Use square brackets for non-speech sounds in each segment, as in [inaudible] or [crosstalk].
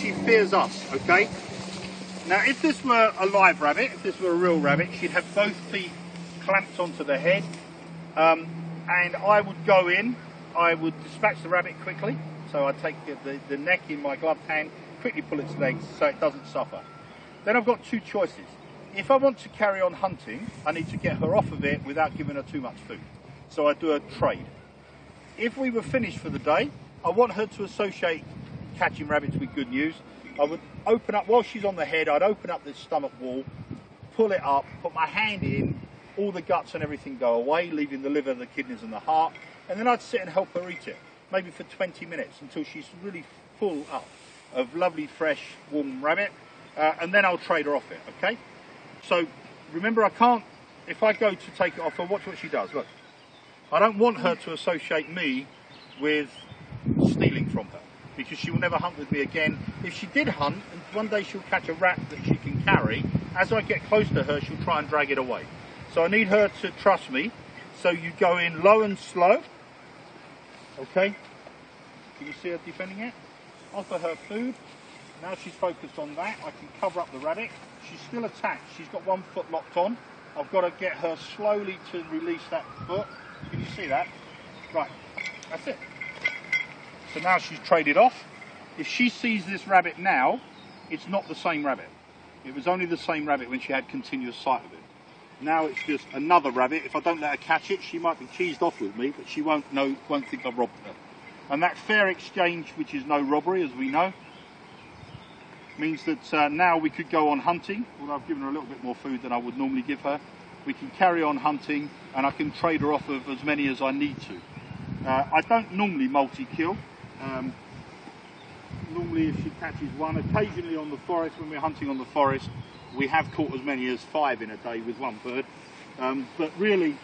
she fears us, okay? Now, if this were a live rabbit, if this were a real rabbit, she'd have both feet clamped onto the head, um, and I would go in, I would dispatch the rabbit quickly, so I'd take the, the, the neck in my gloved hand, quickly pull its legs so it doesn't suffer. Then I've got two choices. If I want to carry on hunting, I need to get her off of it without giving her too much food. So I do a trade. If we were finished for the day, I want her to associate catching rabbits with good news. I would open up, while she's on the head, I'd open up the stomach wall, pull it up, put my hand in, all the guts and everything go away, leaving the liver, the kidneys and the heart, and then I'd sit and help her eat it, maybe for 20 minutes until she's really full up of lovely, fresh, warm rabbit, uh, and then I'll trade her off it, okay? So remember, I can't, if I go to take it off her, watch what she does, look. I don't want her to associate me with stealing from her because she will never hunt with me again. If she did hunt, one day she'll catch a rat that she can carry, as I get close to her, she'll try and drag it away. So I need her to trust me. So you go in low and slow. Okay? Can you see her defending it? Offer her food. Now she's focused on that. I can cover up the rabbit. She's still attached. She's got one foot locked on. I've got to get her slowly to release that foot. Can you see that? Right, that's it. So now she's traded off. If she sees this rabbit now, it's not the same rabbit. It was only the same rabbit when she had continuous sight of it. Now it's just another rabbit. If I don't let her catch it, she might be cheesed off with me, but she won't know, won't think I've robbed her. And that fair exchange, which is no robbery, as we know, means that uh, now we could go on hunting. Although I've given her a little bit more food than I would normally give her, we can carry on hunting, and I can trade her off of as many as I need to. Uh, I don't normally multi-kill. Um, normally if she catches one, occasionally on the forest, when we're hunting on the forest, we have caught as many as five in a day with one bird. Um, but really,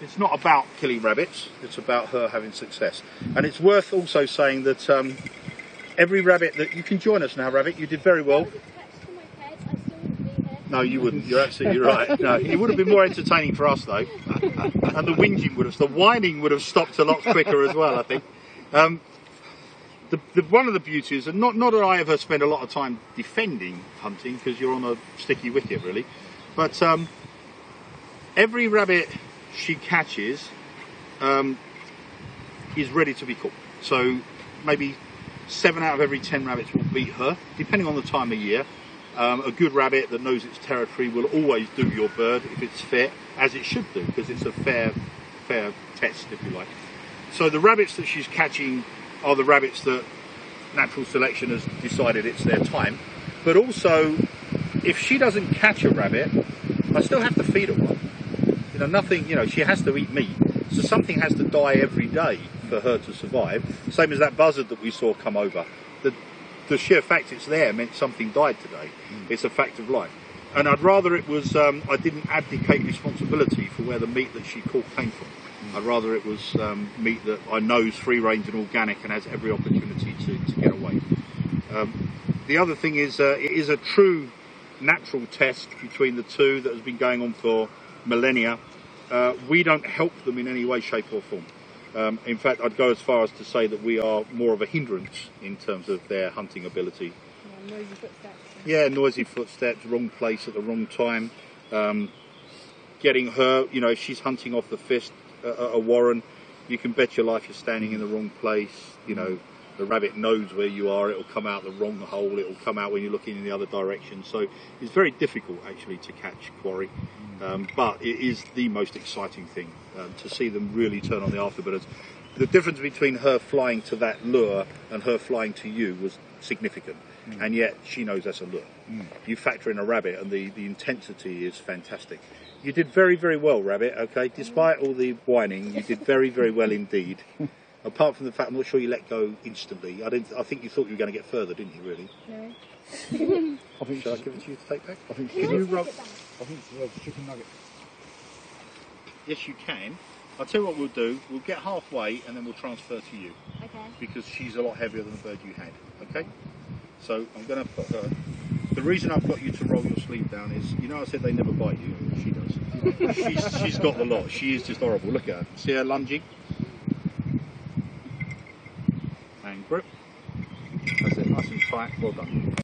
it's not about killing rabbits, it's about her having success. And it's worth also saying that um, every rabbit that, you can join us now rabbit, you did very well. No, you wouldn't. You're absolutely right. No, it would have been more entertaining for us though, [laughs] and the whinging would have, the whining would have stopped a lot quicker as well. I think. Um, the, the, one of the beauties, and not, not that I ever spend a lot of time defending hunting because you're on a sticky wicket really, but um, every rabbit she catches um, is ready to be caught. So maybe seven out of every ten rabbits will beat her, depending on the time of year. Um, a good rabbit that knows its territory will always do your bird if it's fit, as it should do, because it's a fair, fair test, if you like. So the rabbits that she's catching are the rabbits that natural selection has decided it's their time. But also, if she doesn't catch a rabbit, I still have to feed her one. You know, nothing, you know, she has to eat meat. So something has to die every day for her to survive. Same as that buzzard that we saw come over. The, the sheer fact it's there meant something died today. Mm. It's a fact of life. And I'd rather it was, um, I didn't abdicate responsibility for where the meat that she caught came from. I'd rather it was um, meat that I know is free range and organic and has every opportunity to, to get away. Um, the other thing is, uh, it is a true natural test between the two that has been going on for millennia. Uh, we don't help them in any way, shape, or form. Um, in fact, I'd go as far as to say that we are more of a hindrance in terms of their hunting ability. Yeah, noisy footsteps. Yeah, noisy footsteps, wrong place at the wrong time. Um, getting her, you know, if she's hunting off the fist a, a warren, you can bet your life you're standing in the wrong place. You know, the rabbit knows where you are. It'll come out the wrong hole. It'll come out when you're looking in the other direction. So it's very difficult actually to catch quarry. Um, but it is the most exciting thing um, to see them really turn on the afterburners. The difference between her flying to that lure and her flying to you was significant, mm. and yet she knows that's a look. Mm. You factor in a rabbit, and the, the intensity is fantastic. You did very, very well, rabbit. Okay, despite all the whining, you did very, very well indeed. [laughs] Apart from the fact, I'm not sure you let go instantly. I didn't. I think you thought you were going to get further, didn't you? Really? No. [laughs] I think Shall I give it to you to take back? I think Can you rub? I think it's a chicken nugget. Yes, you can. I'll tell you what we'll do. We'll get halfway and then we'll transfer to you. Okay. Because she's a lot heavier than the bird you had. Okay? So I'm going to put her. The reason I've got you to roll your sleeve down is, you know, I said they never bite you. She does. she's, she's got the lot. She is just horrible. Look at her. See her lunging? And grip. That's it. Nice and tight. Well done.